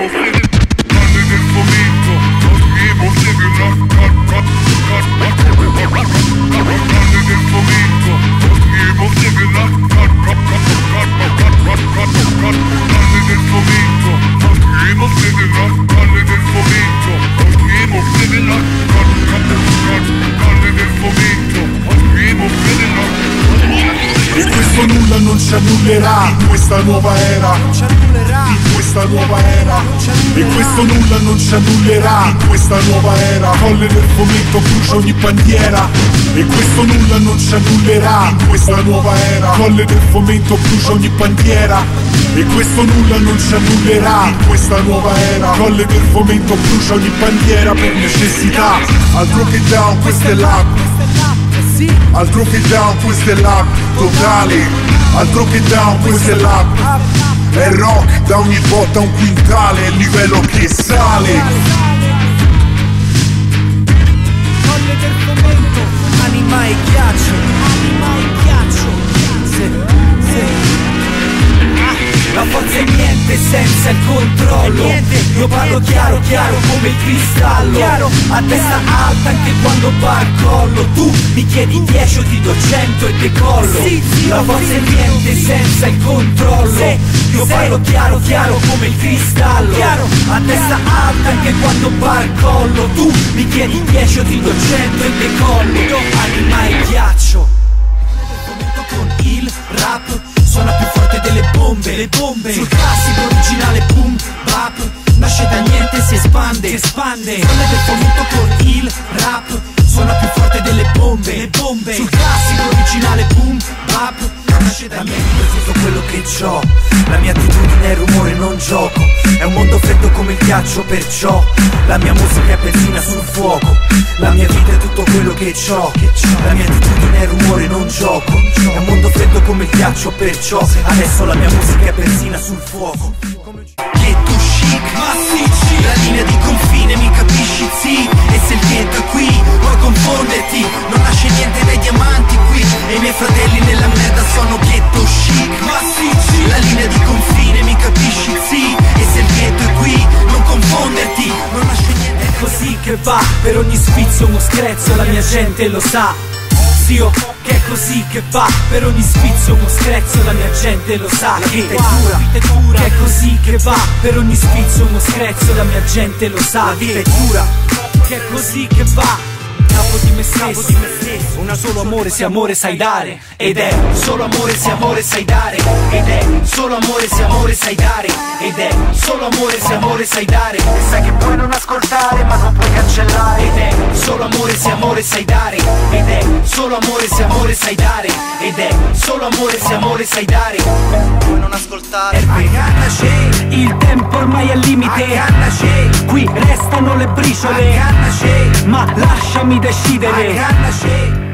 will feel questa nuova era. Non ci annullerà. In questa nuova era. E questo nulla non ci annullerà In questa nuova era. Colle del fomento brucia ogni bandiera. E questo nulla non ci annullerà In questa nuova era. Colle del fomento brucia ogni bandiera. E questo nulla non ci annullerà In questa nuova era. Colle del fomento brucia ogni bandiera per necessità. Altro che down, questo è l'app Altro che down, questo è l'app totale Altro che down, questo è l'app È rock, da ogni botta un quintale il livello che sale. Anima e ghiaccio senza il controllo. Niente, Io parlo niente, chiaro chiaro come il cristallo. Chiaro, A testa alta anche quando barcollo Tu mi chiedi 10 o ti do 100 e decollo. Sì, zio, La forza è sì, niente sì. senza il controllo. Sì, Io sì. parlo chiaro chiaro come il cristallo. Chiaro, A testa alta anche quando barcollo Tu mi chiedi 10 o ti do 100 e decollo bombe Le bombe. Sul classico originale boom bap. Nasce da niente si espande Si espande. Folle del fomento con il rap Suona più forte delle bombe Le bombe. Sul classico originale boom bap. Nasce da niente per tutto quello che c'ho La mia attitudine è rumore non gioco. È un mondo freddo come il ghiaccio perciò La mia musica è benzina sul fuoco. La mia vita è tutto quello che c'ho. La mia attitudine è rumore non gioco. È un mondo freddo come il ghiaccio perciò Adesso la mia musica è benzina sul fuoco. Ghetto chic, massicci La linea di confine mi capisci zi E se il ghetto è qui che va per ogni sfizio uno screzzo La mia gente lo sa. Zio, che è così che va Per ogni sfizio uno screzio La mia gente lo sa. La vita è dura. Che è così che va Per ogni sfizio uno screzio La mia gente lo sa. La vita è dura. Che è così che va. Capo di me stesso. Una solo amore se amore sai dare. Ed è solo amore se amore sai dare. Ed è solo amore se amore sai dare. Ed è solo amore se amore sai dare. E sai che puoi non ascoltare amore se amore sai dare Ed è solo amore se amore sai dare Ed è solo amore se amore sai dare. Puoi non ascoltare Accannaci Il tempo ormai è al limite Qui restano le briciole. Ma lasciami decidere. Accannaci